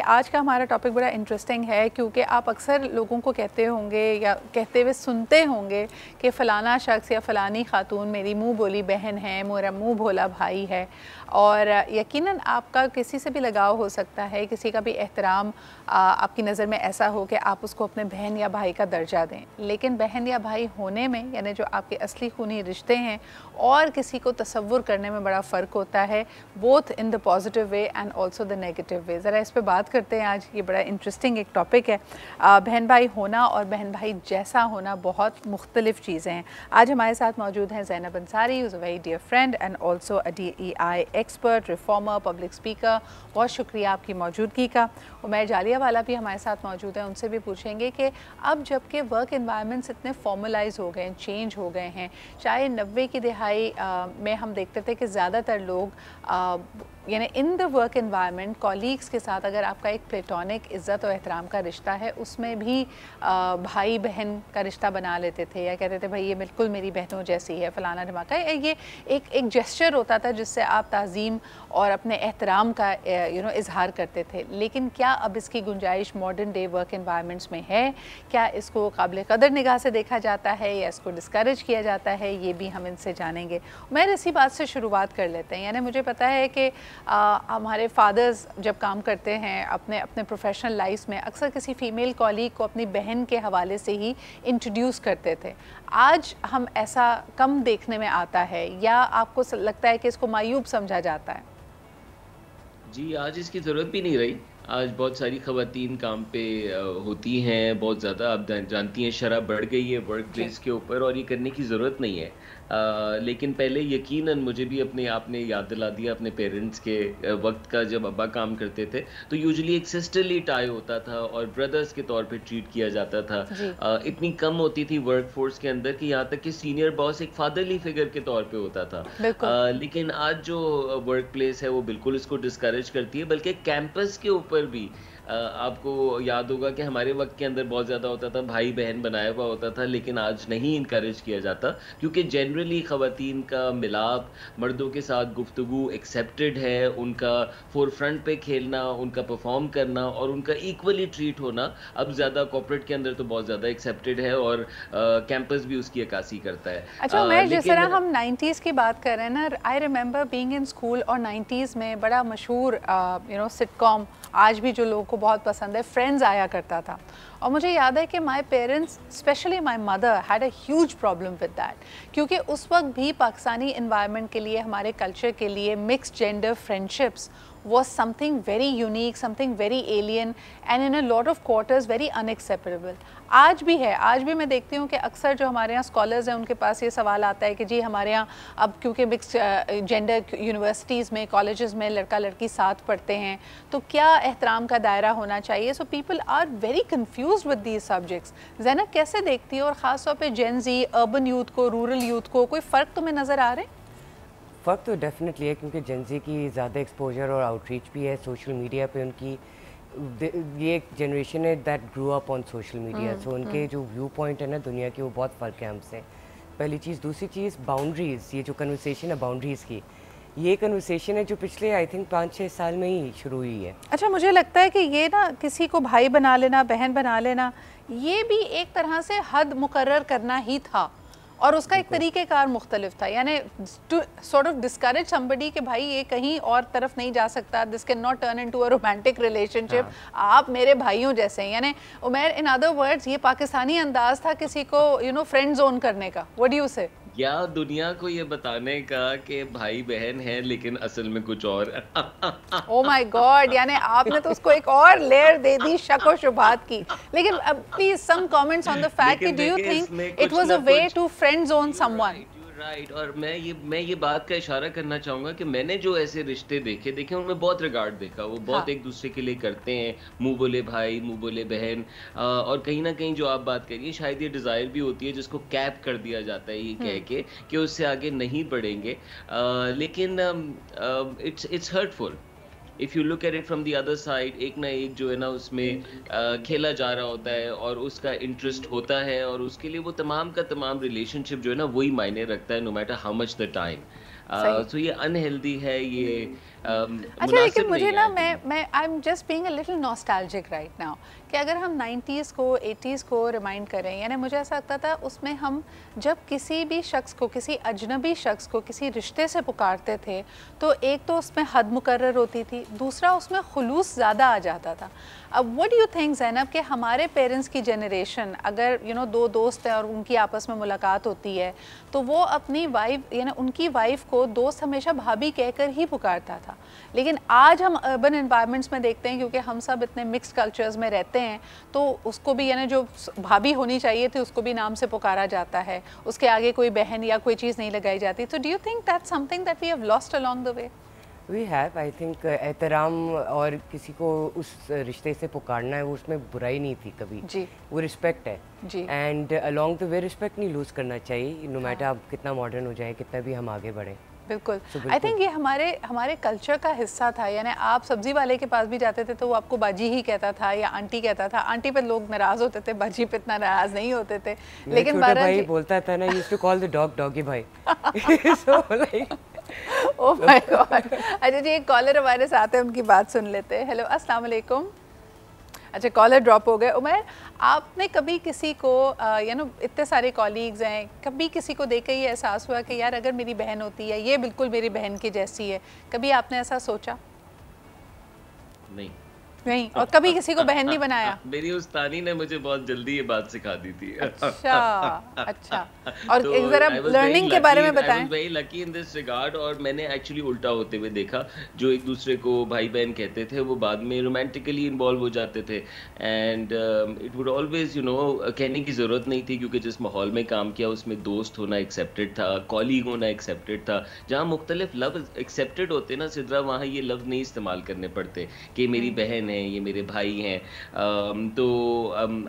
आज का हमारा टॉपिक बड़ा इंटरेस्टिंग है क्योंकि आप अक्सर लोगों को कहते होंगे या कहते हुए सुनते होंगे कि फ़लाना शख्स या फ़लानी खातून मेरी मुँह बोली बहन है, मेरा मुँह भोला भाई है। और यकीनन आपका किसी से भी लगाव हो सकता है, किसी का भी एहतराम आपकी नज़र में ऐसा हो कि आप उसको अपने बहन या भाई का दर्जा दें। लेकिन बहन या भाई होने में, यानी जो आपके असली खूनी रिश्ते हैं, और किसी को तस्वुर करने में बड़ा फ़र्क होता है both in the positive way and also the negative way ज़रा इस पर बात करते हैं। आज ये बड़ा इंटरेस्टिंग एक टॉपिक है। बहन भाई होना और बहन भाई जैसा होना बहुत मुख्तलिफ़ चीज़ें हैं। आज हमारे साथ मौजूद हैं Zainab Ansari is a very dear friend and also a D E I expert reformer public speaker बहुत शुक्रिया आपकी मौजूदगी का। उमैर जालिया वाला भी हमारे साथ मौजूद है। उनसे भी पूछेंगे कि अब जबकि वर्क इन्वायरमेंट्स इतने फॉर्मलाइज हो गए हैं चेंज हो गए हैं, चाहे नब्बे की दिहाई में हम देखते थे कि ज़्यादातर लोग यानी in the work environment colleagues के साथ अगर आपका एक प्लेटोनिक इज़्ज़त और एहतराम का रिश्ता है उसमें भी आ, भाई बहन का रिश्ता बना लेते थे या कहते थे भाई ये बिल्कुल मेरी बहनों जैसी है फ़लाना धमाका। ये एक एक जेस्चर होता था जिससे आप तज़ीम और अपने एहतराम का यू नो इजहार करते थे। लेकिन क्या अब इसकी गुंजाइश मॉडर्न डे वर्क इन्वायरमेंट्स में है? क्या इसको काबिल कदर निगाह से देखा जाता है या इसको डिस्करेज किया जाता है? ये भी हम इनसे जानेंगे। मैं इसी बात से शुरुआत कर लेते हैं। यानी मुझे पता है कि हमारे फादर्स जब काम करते हैं अपने अपने प्रोफेशनल लाइफ में अक्सर किसी फ़ीमेल कॉलीग को अपनी बहन के हवाले से ही इंट्रोड्यूस करते थे। आज हम ऐसा कम देखने में आता है या आपको लगता है कि इसको मायूब समझा जाता है? जी आज इसकी ज़रूरत भी नहीं रही। आज बहुत सारी खवतिन काम पे होती हैं बहुत ज़्यादा आप जानती हैं शराब बढ़ गई है वर्क प्लेस के ऊपर और ये करने की ज़रूरत नहीं है। आ, लेकिन पहले यकीनन मुझे भी अपने आपने याद दिला दिया अपने पेरेंट्स के वक्त का जब अब्बा काम करते थे। तो यूजुअली एक सिस्टरली टाई होता था और ब्रदर्स के तौर पे ट्रीट किया जाता था। आ, इतनी कम होती थी वर्क फोर्स के अंदर कि यहाँ तक कि सीनियर बॉस एक फादरली फिगर के तौर पे होता था। आ, लेकिन आज जो वर्क प्लेस है वो बिल्कुल इसको डिस्करेज करती है बल्कि कैंपस के ऊपर भी आपको याद होगा कि हमारे वक्त के अंदर बहुत ज़्यादा होता था भाई बहन बनाया हुआ होता था लेकिन आज नहीं इनक्रेज किया जाता क्योंकि जनरली ख़वान का मिलाप मर्दों के साथ गुफ्तु एक्सेप्टेड है उनका फोर फ्रंट पे खेलना उनका परफॉर्म करना और उनका इक्वली ट्रीट होना अब ज़्यादा कॉपरेट के अंदर तो बहुत ज़्यादा एक्सेप्टेड है और कैंपस भी उसकी अक्सी करता है। अच्छा मैं जिस तरह हम नाइन्टीज़ की बात कर रहे हैं ना I remember being in school और नाइन्टीज़ में बड़ा मशहूर यू नो सिटकॉम आज भी जो लोगों को बहुत पसंद है फ्रेंड्स आया करता था। और मुझे याद है कि my parents specially my mother had a huge problem with that क्योंकि उस वक्त भी पाकिस्तानी इन्वायरमेंट के लिए, हमारे कल्चर के लिए mix gender friendships was something very unique, something very alien and in a lot of quarters very unacceptable. आज भी है आज भी मैं देखती हूँ कि अक्सर जो हमारे यहाँ स्कॉलर्स हैं उनके पास ये सवाल आता है कि जी हमारे यहाँ अब क्योंकि मिक्स जेंडर यूनिवर्सिटीज़ में कॉलेजेस में लड़का लड़की साथ पढ़ते हैं तो क्या एहतराम का दायरा होना चाहिए? So people are very confused with these subjects Zainab कैसे देखती है? और ख़ास तौर पर जेन जी अर्बन यूथ को रूरल यूथ को कोई फ़र्क तुम्हें नज़र आ रहे हैं? फ़र्क तो डेफिनेटली है क्योंकि जेंजी की ज़्यादा एक्सपोजर और आउटरीच भी है सोशल मीडिया पे उनकी ये एक जनरेशन है that grow up on social media so उनके हम्म। जो व्यू पॉइंट है ना दुनिया की वो बहुत फ़र्क है हमसे। पहली चीज़ दूसरी चीज़ बाउंड्रीज़ ये जो कन्वर्सेशन है बाउंड्रीज़ की ये कन्वर्सेशन है जो पिछले आई थिंक पाँच छः साल में ही शुरू हुई है। अच्छा मुझे लगता है कि ये ना किसी को भाई बना लेना बहन बना लेना ये भी एक तरह से हद मुकर करना ही था। और उसका एक तरीक़ेकार मुख्तलिफ़ था। यानी to sort of discourage somebody कि भाई ये कहीं और तरफ़ नहीं जा सकता this can not turn into a romantic relationship आप मेरे भाइयों जैसे हैं। यानी उमेर इन अदर वर्ड्स ये पाकिस्तानी अंदाज था किसी को यू नो फ्रेंड जोन करने का। वट यू से या दुनिया को ये बताने का कि भाई बहन है लेकिन असल में कुछ और? ओ माय गॉड यानी आपने तो उसको एक और लेयर दे दी शक और शुभात की। लेकिन please some comments on the fact do you think it was a way to friend zone someone right और मैं ये मैं ये बात का इशारा करना चाहूँगा कि मैंने जो ऐसे रिश्ते देखे देखे उनमें बहुत रिगार्ड देखा वो बहुत हाँ. एक दूसरे के लिए करते हैं मुँह बोले भाई मुँह बोले बहन और कहीं ना कहीं जो आप बात करिए शायद ये डिज़ायर भी होती है जिसको कैप कर दिया जाता है ये कह हम्म। के कि उससे आगे नहीं बढ़ेंगे लेकिन it's it's hurtful if you look at it from the other side एक ना एक जो है ना उसमें खेला जा रहा होता है और उसका इंटरेस्ट होता है और उसके लिए वो तमाम का तमाम रिलेशनशिप जो है ना वही मायने रखता है no matter how much the time so ये अनहेल्दी है ये अच्छा लेकिन मुझे ना मैं मैं I am just being a little nostalgic right now कि अगर हम 90s को 80s को रिमाइंड करें यानी मुझे ऐसा लगता था उसमें हम जब किसी भी शख्स को किसी अजनबी शख्स को किसी रिश्ते से पुकारते थे तो एक तो उसमें हद मुकर होती थी दूसरा उसमें खलूस ज़्यादा आ जाता था। अब वट यू थिंक जैनब कि हमारे पेरेंट्स की जनरेशन अगर यू you नो know, दो दोस्त हैं और उनकी आपस में मुलाकात होती है तो वो अपनी वाइफ यानी उनकी वाइफ को दोस्त हमेशा भाभी कहकर ही पुकारता था। लेकिन आज हम अर्बन इन्वायरमेंट्स में देखते हैं क्योंकि हम सब इतने मिक्स कल्चर्स में रहते हैं तो उसको भी यानी जो भाभी होनी चाहिए थी उसको भी नाम से पुकारा जाता है। उसके आगे कोई बहन या कोई चीज़ नहीं लगाई जाती। तो do you think that something that we have lost along the way we have I think एहतराम और किसी को उस रिश्ते से पुकारना है वो उसमें बुराई नहीं थी कभी। जी। वो रिस्पेक्ट है। जी। And along the way respect नहीं लूज़ करना चाहिए नो मैटर हाँ. आप कितना मॉडर्न हो जाए कितना भी हम आगे बढ़ें। बिल्कुल। आई थिंक ये हमारे हमारे कल्चर का हिस्सा था यानी आप सब्ज़ी वाले के पास भी जाते थे तो वो आपको बाजी ही कहता था या आंटी कहता था। आंटी पे लोग नाराज़ होते थे बाजी पे इतना नाराज़ नहीं होते थे। लेकिन भाई बोलता था ना used to call the dog doggy भाई so like oh my god अच्छा जी एक कॉलर हमारे साथ है उनकी बात सुन लेते हैं। हेलो अस्सलाम वालेकुम। अच्छा कॉलर ड्रॉप हो गए। उमर आपने कभी किसी को यू नो इतने सारे कॉलीग्स हैं, कभी किसी को देख के ये एहसास हुआ कि यार, अगर मेरी बहन होती है, ये बिल्कुल मेरी बहन की जैसी है, कभी आपने ऐसा सोचा? नहीं। नहीं और कभी किसी को बहन नहीं बनाया। मेरी उस्तानी ने मुझे बहुत जल्दी ये बात सिखा दी थी। अच्छा अच्छा। और तो एक जरा लर्निंग के बारे में बताएँ। Very lucky in this regard और मैंने एक्चुअली उल्टा होते हुए देखा जो एक दूसरे को भाई बहन कहते थे वो बाद में रोमांटिकली इन्वॉल्व हो जाते थे। And it would always you know कहने की ज़रूरत नहीं थी क्योंकि जिस माहौल में काम किया उसमें दोस्त होना एक्सेप्टेड था कॉलीग होना एक्सेप्टेड था। जहाँ मुख्तलिफ़ लफ्ज़ एक्सेप्टेड होते ना सिद्रा वहाँ ये लफ्ज़ नहीं इस्तेमाल करने पड़ते कि मेरी हम्म। बहन हैं ये मेरे भाई हैं। um, तो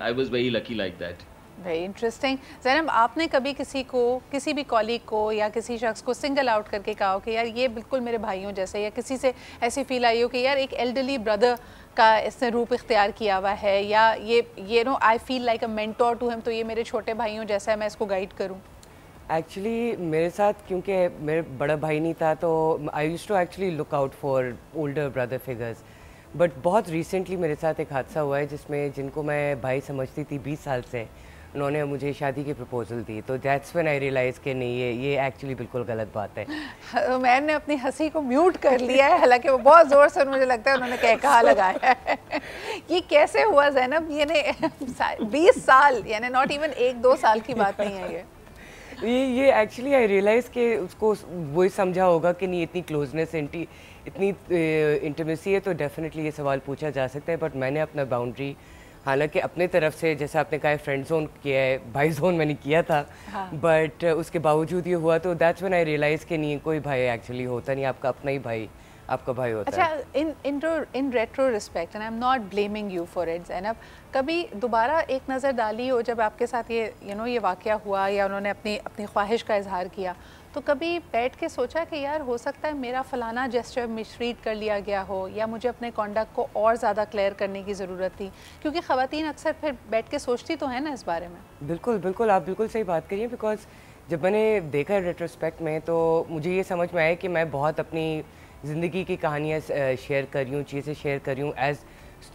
I was very lucky like that very interesting Zainab आपने कभी किसी को किसी भी कॉलीग को या किसी शख्स को सिंगल आउट करके कहा हो कि यार ये बिल्कुल मेरे भाइयों जैसे या किसी से ऐसी फील आई हो कि यार एक एल्डरली ब्रदर का इसने रूप इख्तियार किया हुआ है या ये ये no I feel like a mentor to him तो ये मेरे छोटे भाइयों जैसा है मैं इसको गाइड करूँ? एक्चुअली मेरे साथ क्योंकि मेरे बड़ा भाई नहीं था तो I use to actually look out for older brother figures but बहुत रिसेंटली मेरे साथ एक हादसा हुआ है जिसमें जिनको मैं भाई समझती थी बीस साल से, उन्होंने मुझे शादी की प्रपोजल दी। तो दैट्स व्हेन आई रियलाइज़ कि नहीं, ये ये एक्चुअली बिल्कुल गलत बात है। मैंने अपनी हँसी को म्यूट कर लिया है, हालाँकि वो बहुत ज़ोर से मुझे लगता है उन्होंने कह, कहा लगाया है। ये कैसे हुआ जैनब यानी बीस साल, यानी नॉट इवन एक, दो साल की बात नहीं है ये। ये ये एक्चुअली आई रियलाइज़ के उसको वही समझा होगा कि नहीं इतनी क्लोजनेस इंटी इतनी इंटरमेसी है तो डेफिनेटली ये सवाल पूछा जा सकता है बट मैंने अपना बाउंड्री हालाँकि अपने तरफ़ से जैसे आपने कहा फ्रेंड जोन किया है भाई जोन मैंने किया था बट हाँ. उसके बावजूद ये हुआ तो दैट्स वन आई रियलाइज़ कि नहीं कोई भाई एक्चुअली होता नहीं आपका अपना ही भाई आपका भाई होता अच्छा, है। In in in retro respect and I am not blaming you for it Zainab कभी दोबारा एक नज़र डाली हो जब आपके साथ ये यू you नो know, ये वाक़ हुआ या उन्होंने अपनी अपनी ख्वाहिश का इजहार किया तो कभी बैठ के सोचा कि यार हो सकता है मेरा फलाना जेस्टर मिसरीड कर लिया गया हो या मुझे अपने कॉन्डक्ट को और ज़्यादा क्लियर करने की ज़रूरत थी? क्योंकि ख़वान अक्सर फिर बैठ के सोचती तो है ना इस बारे में। बिल्कुल बिल्कुल आप बिल्कुल सही बात करिए बिकॉज़ जब मैंने देखा है रेट्रोस्पेक्ट में तो मुझे ये समझ में आया कि मैं बहुत अपनी ज़िंदगी की कहानियाँ शेयर कर रही हूँ चीज़ें शेयर कर रही हूँ एज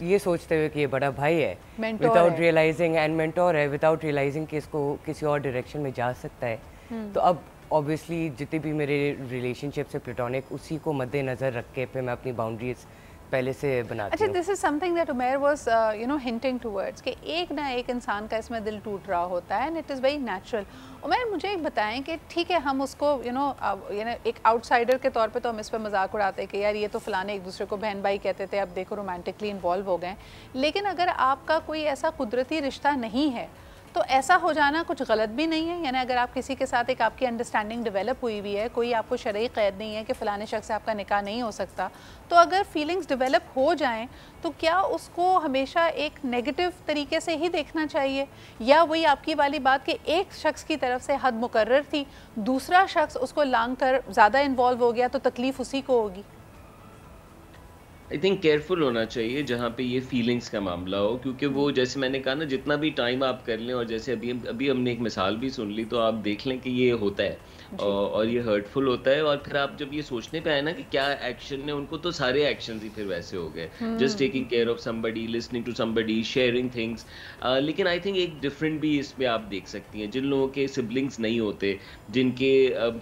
ये सोचते हुए कि ये बड़ा भाई है। विदाउट रियलाइजिंग एंड मेंटोर है विदाउट रियलाइजिंग कि इसको किसी और डायरेक्शन में जा सकता है। हम्म। तो अब ऑब्वियसली जितने भी मेरे रिलेशनशिप से प्लेटोनिक उसी को मद्देनज़र रख के फिर मैं अपनी बाउंड्रीज पहले से बनाती अच्छा this is something that Umer was you know hinting towards कि एक ना एक इंसान का इसमें दिल टूट रहा होता है and it is very natural Umer मुझे एक बताएँ कि ठीक है हम उसको यू नो यू नो एक आउटसाइडर के तौर पे तो हम इस पर मज़ाक उड़ाते हैं कि यार ये तो फलाने एक दूसरे को बहन भाई कहते थे अब देखो रोमांटिकली इन्वॉल्व हो गए लेकिन अगर आपका कोई ऐसा कुदरती रिश्ता नहीं है तो ऐसा हो जाना कुछ गलत भी नहीं है। यानी अगर आप किसी के साथ एक आपकी अंडरस्टैंडिंग डेवलप हुई हुई है, कोई आपको शरय कैद नहीं है कि फ़लाने शख्स से आपका निकाह नहीं हो सकता तो अगर फीलिंग्स डेवलप हो जाएँ तो क्या उसको हमेशा एक नेगेटिव तरीके से ही देखना चाहिए? या वही आपकी वाली बात कि एक शख्स की तरफ़ से हद मुकर्र थी, दूसरा शख्स उसको लांग कर ज़्यादा इन्वॉल्व हो गया तो तकलीफ़ उसी को होगी? आई थिंक केयरफुल होना चाहिए जहाँ पे ये फीलिंग्स का मामला हो, क्योंकि वो जैसे मैंने कहा ना, जितना भी टाइम आप कर लें और जैसे अभी अभी हमने एक मिसाल भी सुन ली तो आप देख लें कि ये होता है। और ये हर्टफुल होता है और फिर आप जब ये सोचने पे आए ना कि क्या एक्शन ने उनको तो सारे एक्शन ही फिर वैसे हो गए। Just taking care of somebody listening to somebody sharing things लेकिन आई थिंक एक डिफरेंट भी इसमें आप देख सकती हैं। जिन लोगों के सिबलिंग्स नहीं होते जिनके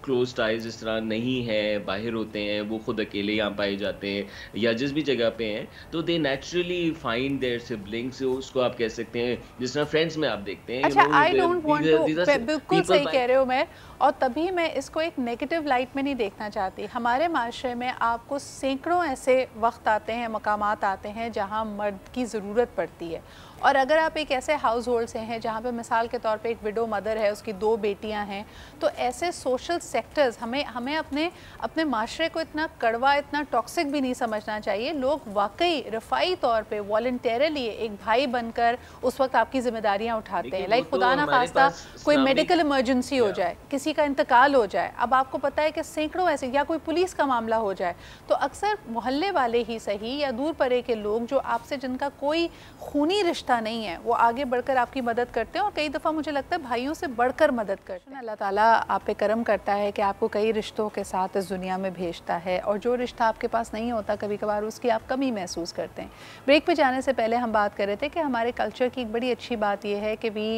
क्लोज टाइज इस तरह नहीं है बाहर होते हैं वो खुद अकेले यहाँ पाए जाते हैं या जिस भी जगह पे हैं तो they naturally find their siblings उसको आप कह सकते हैं जिस तरह फ्रेंड्स में आप देखते हैं अच्छा आई डोंट वांट टू बिल्कुल सही कह रहे हो मैं और तभी मैं इसको एक नेगेटिव लाइट में नहीं देखना चाहती। हमारे माशरे में आपको सैकड़ों ऐसे वक्त आते हैं मकाम आते हैं, जहाँ मर्द की ज़रूरत पड़ती है। और अगर आप एक ऐसे हाउस होल्ड से हैं जहाँ पे मिसाल के तौर पे एक विडो मदर है उसकी दो बेटियाँ हैं तो ऐसे सोशल सेक्टर्स हमें हमें अपने अपने माशरे को इतना कड़वा इतना टॉक्सिक भी नहीं समझना चाहिए। लोग वाकई रफाई तौर पर वॉल्टरली एक भाई बनकर उस वक्त आपकी जिम्मेदारियाँ उठाते हैं। लाइक तो खुदा ना खास्ता कोई मेडिकल इमरजेंसी हो जाए किसी का इंतकाल हो जाए अब आपको पता है कि सैकड़ों ऐसे या कोई पुलिस का मामला हो जाए तो अक्सर मोहल्ले वाले ही सही या दूर परे के लोग जो आपसे जिनका कोई खूनी रिश्ता रिश्ता नहीं है। वो आगे बढ़कर आपकी मदद करते हैं और कई दफ़ा मुझे लगता है भाइयों से बढ़कर मदद करते हैं। अल्लाह ताला आप पे करम करता है कि आपको कई रिश्तों के साथ इस दुनिया में भेजता है और जो रिश्ता आपके पास नहीं होता कभी कभार उसकी आप कमी महसूस करते हैं। ब्रेक पर जाने से पहले हम बात कर रहे थे कि हमारे कल्चर की एक बड़ी अच्छी बात यह है कि we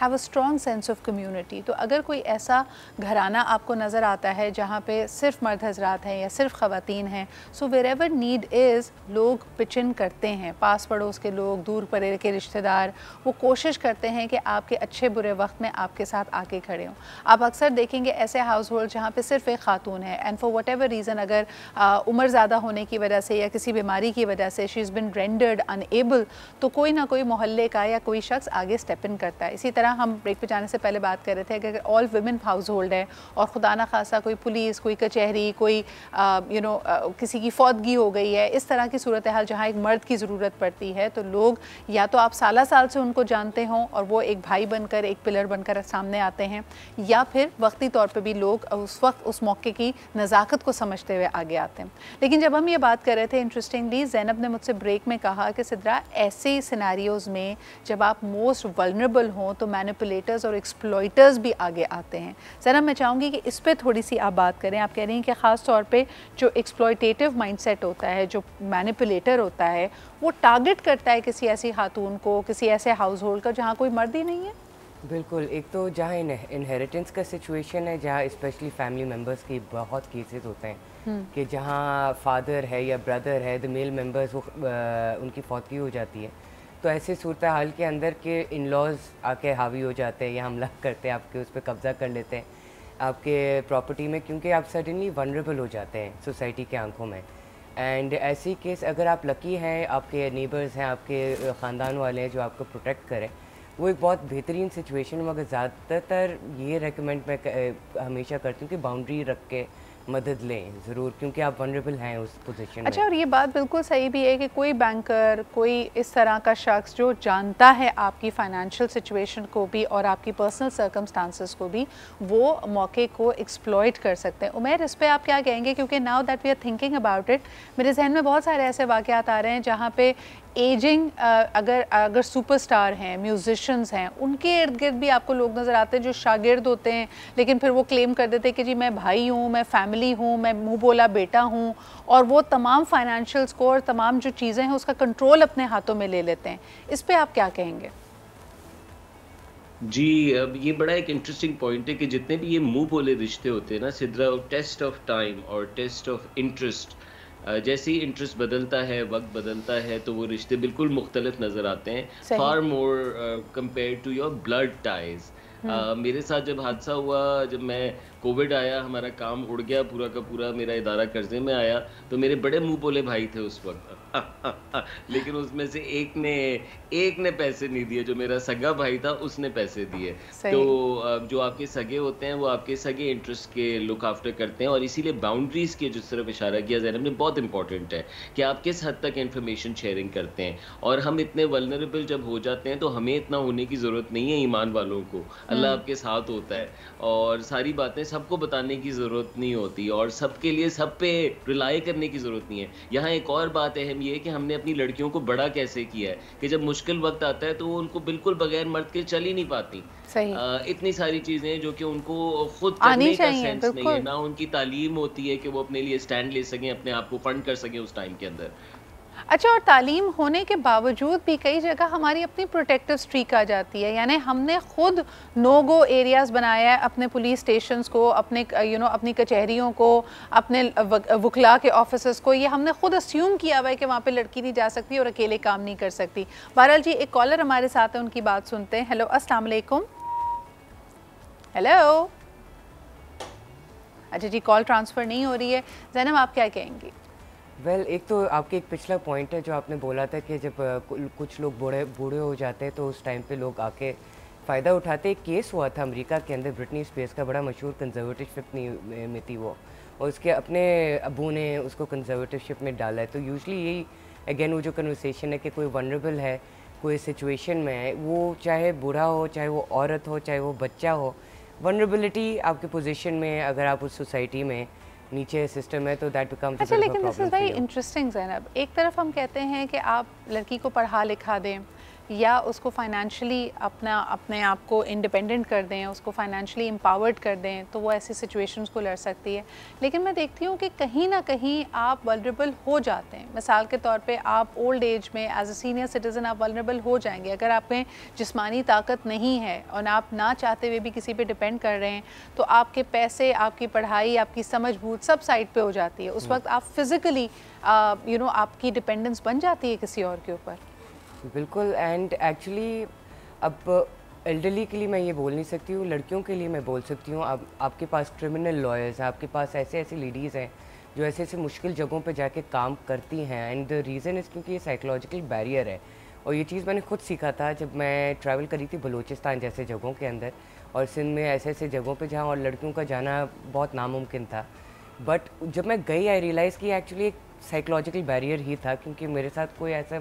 have a strong sense of community तो अगर कोई ऐसा घराना आपको नज़र आता है जहाँ पर सिर्फ़ मर्द हजरात हैं या सिर्फ़ ख़वातीन हैं so wherever need is लोग पिचिन करते हैं। पास पड़ोस के लोग, दूर परे के रिश्तेदार, वो कोशिश करते हैं कि आपके अच्छे बुरे वक्त में आपके साथ आके खड़े हों। आप अक्सर देखेंगे ऐसे हाउस होल्ड जहाँ पर सिर्फ़ एक खातून है and for whatever reason अगर उम्र ज़्यादा होने की वजह से या किसी बीमारी की वजह से she is been rendered unable तो कोई ना कोई मोहल्ले का या कोई शख्स आगे स्टेप इन करता है। इसी तरह हम ब्रेक पे जाने से पहले बात कर रहे थे कि अगर ऑल वुमेन हाउस होल्ड है और खुदा ना खासा कोई पुलिस, कोई कचहरी, कोई यू नो किसी की फौतगी हो गई है, इस तरह की सूरत हाल जहाँ एक मर्द की ज़रूरत पड़ती है तो लोग या तो आप साल साल से उनको जानते हों और वो एक भाई बनकर, एक पिलर बनकर सामने आते हैं, या फिर वक्ती तौर पर भी लोग उस वक्त, उस मौके की नज़ाकत को समझते हुए आगे आते हैं। लेकिन जब हम ये बात कर रहे थे इंटरेस्टिंगली जैनब ने मुझसे ब्रेक में कहा कि, सिद्रा, ऐसे सिनारियोज़ में जब आप मोस्ट वलनरेबल हों तो मैनिपुलेटर्स और एक्सप्लॉयटर्स भी आगे आते हैं। जैनब मैं चाहूँगी कि इस पर थोड़ी सी आप बात करें। आप कह रही हैं कि ख़ास तौर पर जो एक्सप्लॉयटेटिव माइंड होता है, जो मैनिपुलेटर होता है, वो टारगेट करता है किसी ऐसी खातून को किसी ऐसे हाउस होल्ड का जहाँ कोई मर्द ही नहीं है? बिल्कुल एक तो जहाँ इनहेरिटेंस का सिचुएशन है जहाँ स्पेशली फैमिली मेंबर्स की बहुत केसेस होते हैं हम्म। कि जहाँ फादर है या ब्रदर है द मेल मेंबर्स वो उनकी फौतगी हो जाती है। तो ऐसे सूरत हाल के अंदर के इन लॉज आके हावी हो जाते हैं या हमला करते हैं आपके उस पर कब्ज़ा कर लेते हैं आपके प्रॉपर्टी में क्योंकि आप सडनली वनरेबल हो जाते हैं सोसाइटी के आँखों में। एंड ऐसी केस अगर आप लकी हैं, आपके नेबर्स हैं, आपके ख़ानदान वाले हैं जो आपको प्रोटेक्ट करें, वो एक बहुत बेहतरीन सिचुएशन मगर ज़्यादातर ये रेकमेंड मैं हमेशा करती हूँ कि बाउंड्री रख। के मदद लें ज़रूर क्योंकि आप वनरेबल हैं उस पोजीशन अच्छा और ये बात बिल्कुल सही भी है कि कोई बैंकर कोई इस तरह का शख्स जो जानता है आपकी फाइनेंशियल सिचुएशन को भी और आपकी पर्सनल सर्कमस्टांसिस को भी वो मौके को एक्सप्लॉयट कर सकते हैं। उमेर इस पर आप क्या कहेंगे? क्योंकि now that we are thinking about it मेरे जहन में बहुत सारे ऐसे वाक़ात आ रहे हैं जहाँ पे एजिंग अगर अगर सुपरस्टार हैं म्यूजिशंस हैं, उनके इर्द गिर्द भी आपको लोग नज़र आते हैं जो शागिर्द होते हैं, लेकिन फिर वो क्लेम कर देते हैं कि जी मैं भाई हूँ, मैं फैमिली हूँ, मैं मुँह बोला बेटा हूँ, और वो तमाम फाइनेंशियल स्कोर तमाम जो चीज़ें हैं, उसका कंट्रोल अपने हाथों में ले लेते हैं। इस पर आप क्या कहेंगे? जी, अब ये बड़ा एक इंटरेस्टिंग पॉइंट है कि जितने भी ये मुँह बोले रिश्ते होते हैं ना, सिद्रा टेस्ट ऑफ़ टाइम और टेस्ट ऑफ़ इंटरेस्ट जैसे ही इंटरेस्ट बदलता है वक्त बदलता है तो वो रिश्ते बिल्कुल मुख्तलिफ़ नज़र आते हैं। Far more compare to your blood ties मेरे साथ जब हादसा हुआ जब मैं कोविड आया हमारा काम उड़ गया पूरा का पूरा मेरा इदारा कर्जे में आया तो मेरे बड़े मुँह बोले भाई थे उस वक्त। लेकिन उसमें से एक ने एक ने पैसे नहीं दिए जो मेरा सगा भाई था उसने पैसे दिए। तो जो आपके सगे होते हैं वो आपके सगे इंटरेस्ट के लुक आफ्टर करते हैं और इसीलिए बाउंड्रीज के जिस तरफ़ इशारा किया जैनब ने बहुत इंपॉर्टेंट है कि आप किस हद तक इन्फॉर्मेशन शेयरिंग करते हैं। और हम इतने वलनरेबल जब हो जाते हैं तो हमें इतना होने की ज़रूरत नहीं है ईमान वालों को। अल्लाह हम्म। आपके साथ होता है। और सारी बातें सबको बताने की ज़रूरत नहीं होती और सबके लिए सब पे रिलाई करने की ज़रूरत नहीं है। यहाँ एक और बात है टाइम ये है कि हमने अपनी लड़कियों को बड़ा कैसे किया है? कि जब मुश्किल वक्त आता है तो वो उनको बिल्कुल बगैर मर्द के चल ही नहीं पाती। सही। आ, इतनी सारी चीज़ें जो कि उनको खुद करने का सेंस नहीं है। ना उनकी तालीम होती है कि वो अपने लिए स्टैंड ले सकें अपने आप को फंड कर सकें उस टाइम के अंदर। अच्छा और तालीम होने के बावजूद भी कई जगह हमारी अपनी प्रोटेक्टिव स्ट्रीक आ जाती है। यानी हमने खुद नो गो एरियाज़ बनाया है अपने पुलिस स्टेशन को अपने यू you नो know, अपनी कचहरियों को अपने वकला के ऑफ़िस को। ये हमने खुद अस्यूम किया हुआ है कि वहाँ पे लड़की नहीं जा सकती और अकेले काम नहीं कर सकती। बहरहाल जी एक कॉलर हमारे साथ है उनकी बात सुनते हैं। हेलो अस्सलाम वालेकुम। हेलो अच्छा जी कॉल ट्रांसफ़र नहीं हो रही है। जैनब आप क्या कहेंगी? वेल well, एक तो आपके एक पिछला पॉइंट है जो आपने बोला था कि जब कुछ लोग बूढ़े बूढ़े हो जाते हैं तो उस टाइम पे लोग आके फ़ायदा उठाते एक केस हुआ था अमेरिका के अंदर ब्रिटनी स्पेस का बड़ा मशहूर कंजर्वेटिवशिप में थी वो। और उसके अपने अबू ने उसको कंजर्वेटिवशिप में डाला है। तो यूजली यही अगेन वो जो कन्वर्सेशन है कि कोई वनरेबल है कोई सिचुएशन में है वो चाहे बूढ़ा हो चाहे वो औरत हो चाहे वो बच्चा हो वनरेबिलिटी आपके पोजिशन में अगर आप उस सोसाइटी में नीचे सिस्टम है तो दैट बिकम्स अच्छा लेकिन this is very interesting Zainab एक तरफ़ हम कहते हैं कि आप लड़की को पढ़ा लिखा दें या उसको फाइनेंशियली अपना अपने आप को इंडिपेंडेंट कर दें उसको फाइनेंशियली एम्पावर्ड कर दें तो वो ऐसी सिचुएशंस को लड़ सकती है। लेकिन मैं देखती हूँ कि कहीं ना कहीं आप वलरेबल हो जाते हैं। मिसाल के तौर पे आप ओल्ड एज में एज अ सीनियर सिटीज़न आप वलरेबल हो जाएँगे। अगर आप में जिस्मानी ताकत नहीं है और आप ना चाहते हुए भी किसी पर डिपेंड कर रहे हैं तो आपके पैसे आपकी पढ़ाई आपकी समझ बूझ सब साइड पर हो जाती है। उस हम्म। वक्त आप फिज़िकली यू नो आपकी डिपेंडेंस बन जाती है किसी और के ऊपर। बिल्कुल एंड एक्चुअली अब एल्डरली के लिए मैं ये बोल नहीं सकती हूँ, लड़कियों के लिए मैं बोल सकती हूँ, आप, आपके पास क्रिमिनल लॉयर्स हैं, आपके पास ऐसे ऐसे लेडीज़ हैं, जो ऐसे ऐसे मुश्किल जगहों पे जाके काम करती हैं एंड द रीज़न इज़ क्योंकि ये साइकोलॉजिकल बैरियर है। और ये चीज़ मैंने खुद सीखा था जब मैं ट्रैवल करी थी बलूचिस्तान जैसे जगहों के अंदर, और सिंध में ऐसे ऐसे जगहों पे जहाँ और लड़कियों का जाना बहुत नामुमकिन था। बट जब मैं गई आई रियलाइज़ कि एक्चुअली एक साइकोलॉजिकल बैरियर ही था, क्योंकि मेरे साथ कोई ऐसा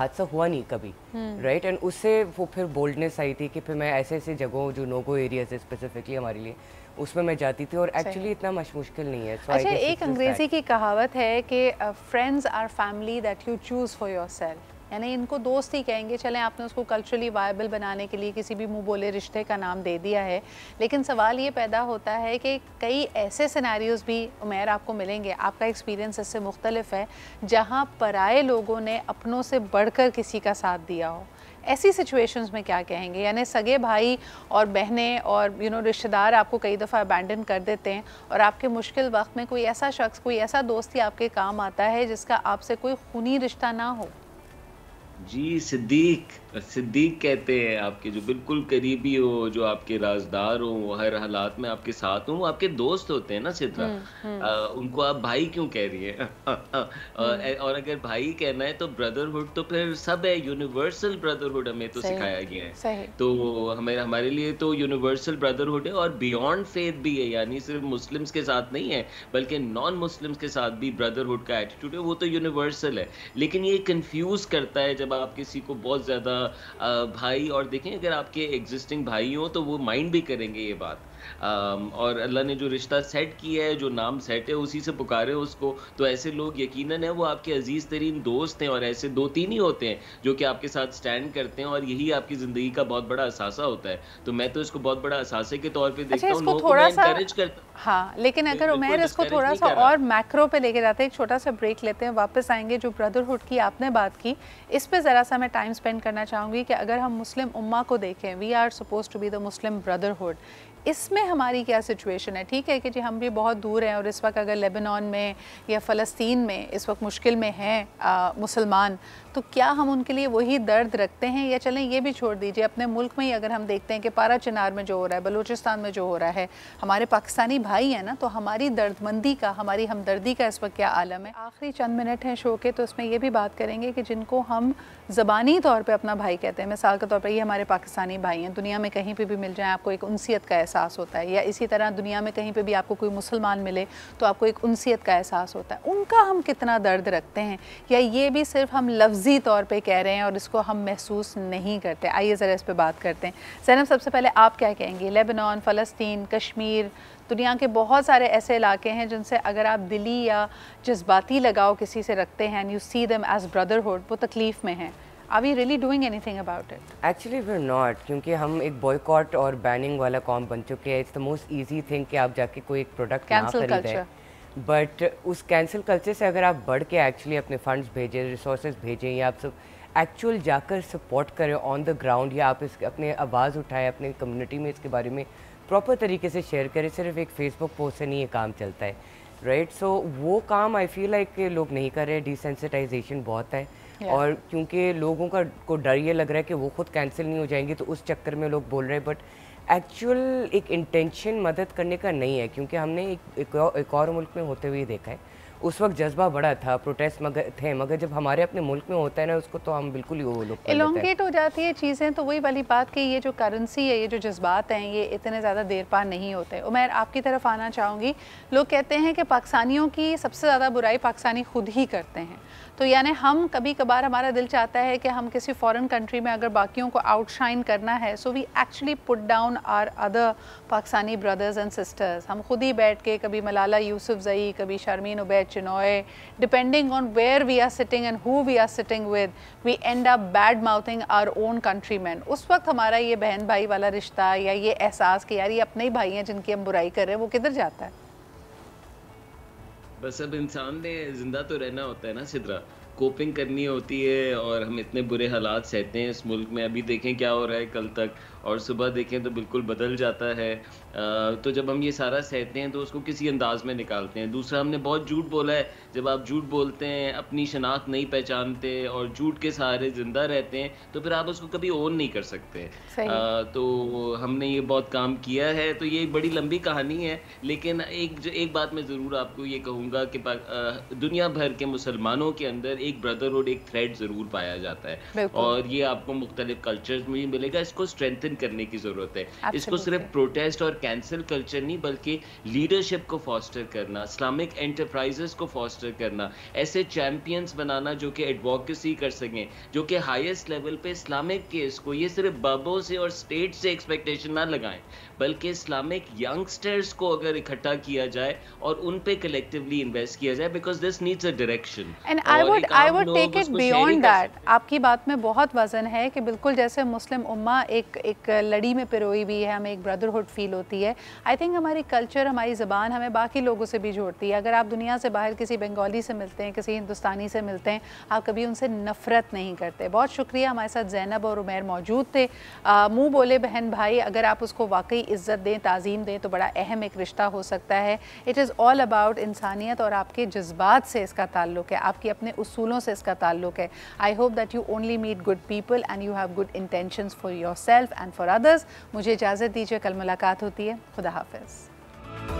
हादसा हुआ नहीं कभी राइट एंड उससे वो फिर बोल्डनेस आई थी कि फिर मैं ऐसे ऐसे जगहों जो नोगो एरियाज़ है स्पेसिफिकली हमारे लिए उसमें मैं जाती थी और एक्चुअली इतना मश मुश्किल नहीं है। So अच्छा एक अंग्रेज़ी की कहावत है कि friends are family that you choose for yourself यानी इनको दोस्त ही कहेंगे, चलें आपने उसको कल्चरली वायबल बनाने के लिए किसी भी मुँह बोले रिश्ते का नाम दे दिया है। लेकिन सवाल ये पैदा होता है कि कई ऐसे सिनारियोज़ भी उमेर आपको मिलेंगे। आपका एक्सपीरियंस इससे मुख्तलिफ़ है, जहाँ पराए लोगों ने अपनों से बढ़कर किसी का साथ दिया हो। ऐसी सिचुएशंस में क्या कहेंगे? यानी सगे भाई और बहनें और यू नो रिश्तेदार आपको कई दफ़ा अबैंडन कर देते हैं और आपके मुश्किल वक्त में कोई ऐसा शख्स, कोई ऐसा दोस्त आपके काम आता है जिसका आपसे कोई खूनी रिश्ता ना हो। जी सिद्दीक। सिद्दीक कहते हैं आपके जो बिल्कुल करीबी हो जो आपके राजदार हो वो हर हालात में आपके साथ हो वो आपके दोस्त होते हैं ना सिद्रा? हम्म, हम्म। उनको आप भाई क्यों कह रही है? हम्म। और अगर भाई कहना है तो ब्रदरहुड तो फिर सब है यूनिवर्सल ब्रदरहुड हमें तो सिखाया गया है। तो हमें हमारे लिए तो यूनिवर्सल ब्रदरहुड है और बियॉन्ड फेथ भी है यानी सिर्फ़ मुस्लिम्स के साथ नहीं है बल्कि नॉन मुस्लिम्स के साथ भी ब्रदरहुड का एटीट्यूड है वो तो यूनिवर्सल है। लेकिन ये कंफ्यूज करता है जब आप किसी को बहुत ज़्यादा भाई, और देखें, अगर आपके एग्जिस्टिंग भाई हो तो वो माइंड भी करेंगे ये बात। और अल्लाह ने जो रिश्ता सेट किया है जो नाम सेट है उसी से पुकारे उसको। तो ऐसे लोग यकीनन है वो आपके अज़ीज़ तरीन दोस्त हैं और ऐसे दो तीन ही होते हैं जो कि आपके साथ स्टैंड करते हैं और यही आपकी ज़िंदगी का बहुत बड़ा असासा होता है। तो मैं तो इसको बहुत बड़ा असासे के तौर पर देखता अच्छा, हूँ थोड़ा सा करता हाँ। लेकिन अगर उमेर इसको थोड़ा सा और मैक्रो पे लेके जाते हैं एक छोटा सा ब्रेक लेते हैं वापस आएँगे जो ब्रदरहुड की आपने बात की। इस पे ज़रा सा मैं टाइम स्पेंड करना चाहूँगी कि अगर हम मुस्लिम उम्मा को देखें we are suppose to be the Muslim brotherhood इसमें हमारी क्या सिचुएशन है? ठीक है कि जी, हम भी बहुत दूर हैं और इस वक्त अगर लेबनान में या फ़लस्तीन में इस वक्त मुश्किल में हैं मुसलमान तो क्या हम उनके लिए वही दर्द रखते हैं? या चलें, ये भी छोड़ दीजिए, अपने मुल्क में ही अगर हम देखते हैं कि पारा चिनार में जो हो रहा है, बलूचिस्तान में जो हो रहा है, हमारे पाकिस्तानी भाई हैं ना तो हमारी दर्दमंदी का, हमारी हमदर्दी का इस वक्त क्या आलम है? आखिरी चंद मिनट हैं शो के तो इसमें ये भी बात करेंगे कि जिनको हम ज़बानी तौर पर अपना भाई कहते हैं। मिसाल के तौर पर ये हमारे पाकिस्तानी भाई हैं, दुनिया में कहीं पर भी मिल जाए, आपको एक उनसीत का एहसास होता है या इसी तरह दुनिया में कहीं पे भी आपको कोई मुसलमान मिले तो आपको एक उनसीत का एहसास होता है। उनका हम कितना दर्द रखते हैं या ये भी सिर्फ़ हम लफ्ज़ी तौर पे कह रहे हैं और इसको हम महसूस नहीं करते। आइए ज़रा इस पर बात करते हैं। जैनब सबसे पहले आप क्या कहेंगे? लेबनान, फ़लस्तीन, कश्मीर, दुनिया के बहुत सारे ऐसे इलाके हैं जिनसे अगर आप दिली या जज्बाती लगाव किसी से रखते हैं and you see them as brotherhood वो तकलीफ़ में हैं। Are we really doing anything about it actually we are not क्योंकि हम एक बॉयकॉट और बैनिंग वाला कॉम बन चुके हैं। It's the most easy thing कि आप जाके कोई एक प्रोडक्ट ना खरीदें। बट उस कैंसिल कल्चर से अगर आप बढ़ के एक्चुअली अपने फंड्स भेजें रिसोर्स भेजें या आप सब एक्चुअल जाकर सपोर्ट करें ऑन द ग्राउंड या आप इस अपने आवाज़ उठाएँ अपने कम्युनिटी में इसके बारे में प्रॉपर तरीके से शेयर करें सिर्फ़ एक फेसबुक पोस्ट से नहीं ये काम चलता है। Right right? सो so, वो काम आई फील लाइक लोग नहीं कर रहे डिसेंसिटाइजेशन बहुत है। Yeah. और क्योंकि लोगों का को डर ये लग रहा है कि वो खुद कैंसिल नहीं हो जाएँगे तो उस चक्कर में लोग बोल रहे हैं बट एक्चुअल एक इंटेंशन मदद करने का नहीं है क्योंकि हमने एक, एक, एक और मुल्क में होते हुए देखा है। उस वक्त जज्बा बड़ा था प्रोटेस्ट मगर थे मगर जब हमारे अपने मुल्क में होता है ना उसको तो हम बिल्कुल ही वो लोग इलोंगेट हो। जाती है चीज़ें तो वही वाली बात कि ये जो करेंसी है ये जो जज्बात हैं ये इतने ज़्यादा देर पार नहीं होते। उमैर आपकी तरफ़ आना चाहूँगी। लोग कहते हैं कि पाकिस्तानियों की सबसे ज़्यादा बुराई पाकिस्तानी खुद ही करते हैं। तो यानी हम कभी कभार हमारा दिल चाहता है कि हम किसी फॉरेन कंट्री में अगर बाकियों को आउटशाइन करना है so we actually put down our other Pakistani brothers and sisters हम खुद ही बैठ के कभी मलाला यूसुफ जई, कभी Sharmeen Obaid Chinoy depending on where we are sitting and who we are sitting with we end up badmouthing our own countryman उस वक्त हमारा ये बहन भाई वाला रिश्ता या ये एहसास कि यार ये अपने ही भाई हैं जिनकी हम बुराई कर रहे हैं, वो किधर जाता है? बस अब इंसान ने ज़िंदा तो रहना होता है ना, सिद्रा। कोपिंग करनी होती है और हम इतने बुरे हालात सहते हैं इस मुल्क में। अभी देखें क्या हो रहा है कल तक। और सुबह देखें तो बिल्कुल बदल जाता है। तो जब हम ये सारा सहते हैं तो उसको किसी अंदाज में निकालते हैं। दूसरा हमने बहुत झूठ बोला है। जब आप झूठ बोलते हैं अपनी शनाख्त नहीं पहचानते और झूठ के सहारे ज़िंदा रहते हैं तो फिर आप उसको कभी ओन नहीं कर सकते। आ, तो हमने ये बहुत काम किया है। तो ये एक बड़ी लंबी कहानी है लेकिन एक जो एक बात मैं ज़रूर आपको ये कहूँगा कि दुनिया भर के मुसलमानों के अंदर एक ब्रदरहुड एक थ्रेड ज़रूर पाया जाता है। और ये आपको मुख्तलिफ़ कल्चर में मिलेगा। इसको स्ट्रेंथन करने की ज़रूरत है। इसको सिर्फ़ प्रोटेस्ट और कैंसिल कल्चर नहीं, बल्कि लीडरशिप को फॉस्टर करना इस्लामिक एंटरप्राइजेस को फॉस्टर करना, ऐसे चैंपियंस बनाना जो कि एडवोकेसी कर सकें, जो कि हाईएस्ट लेवल पे इस्लामिक केस को ये सिर्फ़ बाबों से और स्टेट से एक्सपेक्टेशन ना लगाएँ। बल्कि इस्लामिक यंगस्टर्स को अगर इकट्ठा किया जाए और उन पे कलेक्टिवली इन्वेस्ट किया जाए because this needs a direction and I would I would take it beyond that आपकी बात में बहुत वज़न है कि बिल्कुल जैसे मुस्लिम उम्मा एक एक लड़ी में पिरोई हुई है हमें एक ब्रदरहुड फील होती है। आई थिंक हमारी कल्चर हमारी ज़बान हमें बाकी लोगों से भी जोड़ती है। अगर आप दुनिया से बाहर किसी बंगाली से मिलते हैं किसी हिंदुस्तानी से मिलते हैं आप कभी उनसे नफ़रत नहीं करते। बहुत शुक्रिया हमारे साथ जैनब और उमेर मौजूद थे। मुँह बोले बहन भाई अगर आप उसको वाकई इज़्ज़त दें, तज़ीम दें तो बड़ा अहम एक रिश्ता हो सकता है। इट इज़ ऑल अबाउट इंसानियत और आपके जज्बात से इसका ताल्लुक है। आपके अपने उसूलों से इसका ताल्लुक है। I hope that you only meet good people and you have good intention for yourself and for others मुझे इजाज़त दीजिए, कल मुलाकात होती है। खुदा हाफिज़।